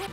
Hup!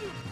you